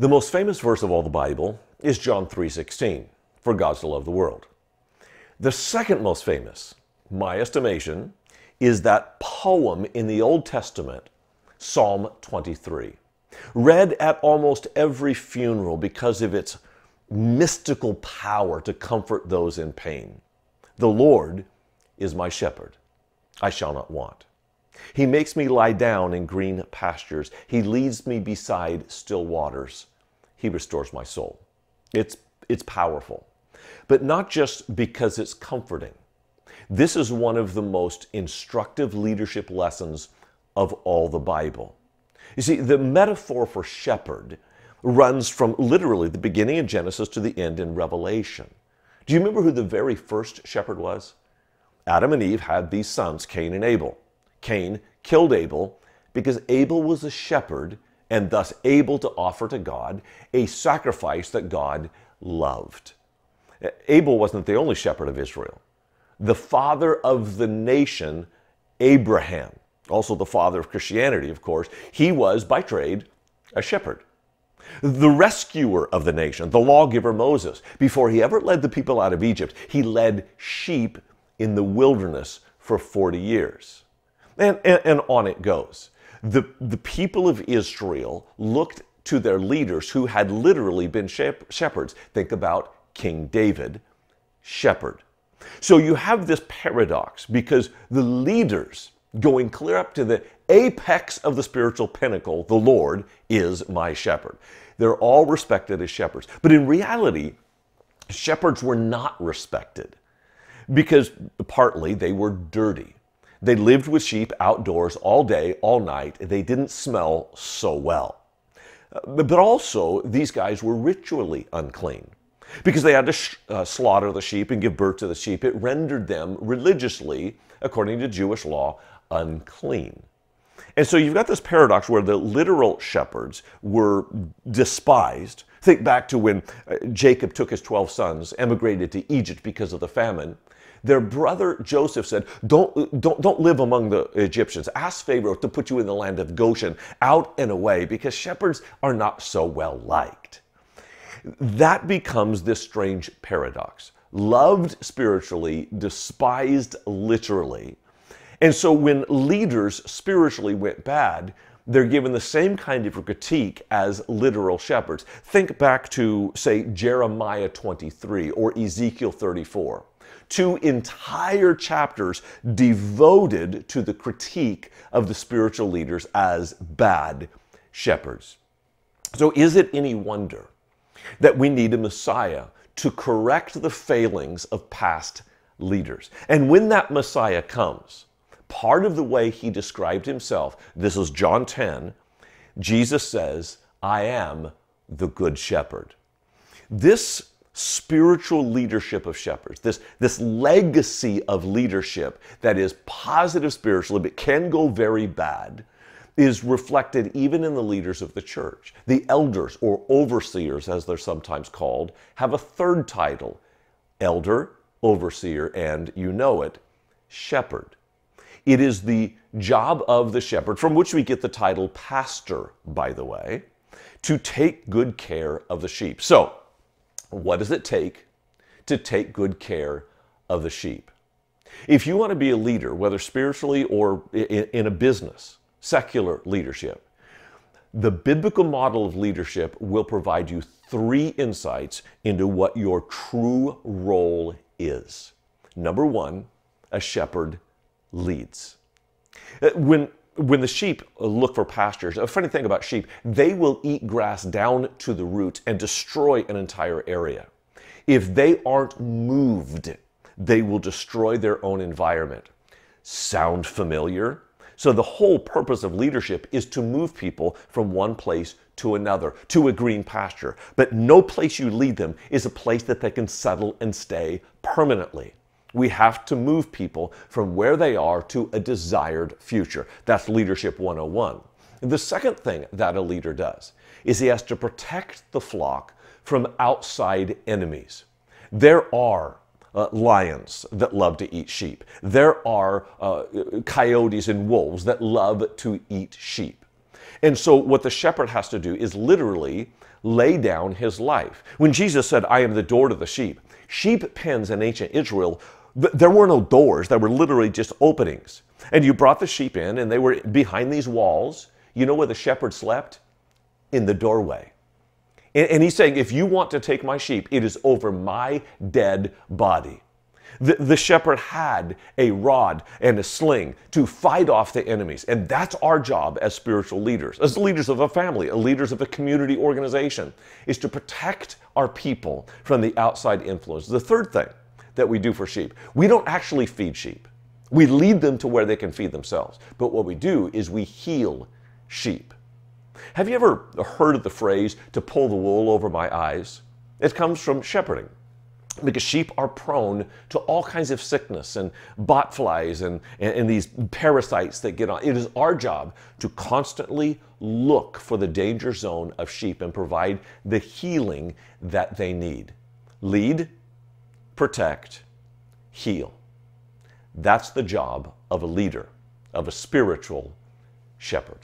The most famous verse of all the Bible is John 3:16, for God so loved the world. The second most famous, my estimation, is that poem in the Old Testament, Psalm 23, read at almost every funeral because of its mystical power to comfort those in pain. The Lord is my shepherd. I shall not want. He makes me lie down in green pastures. He leads me beside still waters. He restores my soul. It's, it's powerful, but not just because it's comforting. This is one of the most instructive leadership lessons of all the Bible. You see, the metaphor for shepherd runs from literally the beginning of Genesis to the end in Revelation. Do you remember who the very first shepherd was? Adam and Eve had these sons, Cain and Abel. Cain killed Abel because Abel was a shepherd and thus able to offer to God a sacrifice that God loved. Abel wasn't the only shepherd of Israel. The father of the nation, Abraham, also the father of Christianity, of course, he was by trade a shepherd. The rescuer of the nation, the lawgiver Moses, before he ever led the people out of Egypt, he led sheep in the wilderness for 40 years. And, and, and on it goes. The, the people of Israel looked to their leaders who had literally been shepherds. Think about King David, shepherd. So you have this paradox because the leaders going clear up to the apex of the spiritual pinnacle, the Lord is my shepherd. They're all respected as shepherds. But in reality, shepherds were not respected because partly they were dirty. They lived with sheep outdoors all day, all night. They didn't smell so well. Uh, but also, these guys were ritually unclean because they had to sh- uh, slaughter the sheep and give birth to the sheep. It rendered them religiously, according to Jewish law, unclean. And so you've got this paradox where the literal shepherds were despised. Think back to when uh, Jacob took his 12 sons, emigrated to Egypt because of the famine. Their brother Joseph said, don't, don't, don't live among the Egyptians. Ask Pharaoh to put you in the land of Goshen, out and away, because shepherds are not so well liked. That becomes this strange paradox. Loved spiritually, despised literally. And so when leaders spiritually went bad, they're given the same kind of critique as literal shepherds. Think back to, say, Jeremiah 23 or Ezekiel 34 two entire chapters devoted to the critique of the spiritual leaders as bad shepherds. So, is it any wonder that we need a Messiah to correct the failings of past leaders? And when that Messiah comes, part of the way he described himself, this is John 10, Jesus says, I am the good shepherd. This spiritual leadership of shepherds, this, this legacy of leadership that is positive spiritually but can go very bad, is reflected even in the leaders of the church. The elders, or overseers as they're sometimes called, have a third title elder, overseer, and you know it, shepherd. It is the job of the shepherd, from which we get the title pastor, by the way, to take good care of the sheep. So, what does it take to take good care of the sheep? If you want to be a leader, whether spiritually or in a business, secular leadership, the biblical model of leadership will provide you three insights into what your true role is. Number one, a shepherd leads. Uh, when when the sheep look for pastures, a funny thing about sheep, they will eat grass down to the root and destroy an entire area. If they aren't moved, they will destroy their own environment. Sound familiar? So, the whole purpose of leadership is to move people from one place to another, to a green pasture. But no place you lead them is a place that they can settle and stay permanently. We have to move people from where they are to a desired future. That's Leadership 101. The second thing that a leader does is he has to protect the flock from outside enemies. There are uh, lions that love to eat sheep. There are uh, coyotes and wolves that love to eat sheep. And so, what the shepherd has to do is literally lay down his life. When Jesus said, I am the door to the sheep, sheep pens in ancient Israel, there were no doors, there were literally just openings. And you brought the sheep in, and they were behind these walls. You know where the shepherd slept? In the doorway. And he's saying, if you want to take my sheep, it is over my dead body. The, the shepherd had a rod and a sling to fight off the enemies. And that's our job as spiritual leaders, as leaders of a family, as leaders of a community organization, is to protect our people from the outside influence. The third thing that we do for sheep, we don't actually feed sheep. We lead them to where they can feed themselves. But what we do is we heal sheep. Have you ever heard of the phrase to pull the wool over my eyes? It comes from shepherding because sheep are prone to all kinds of sickness and bot flies and, and, and, these parasites that get on. It is our job to constantly look for the danger zone of sheep and provide the healing that they need. Lead, protect, heal. That's the job of a leader, of a spiritual shepherd.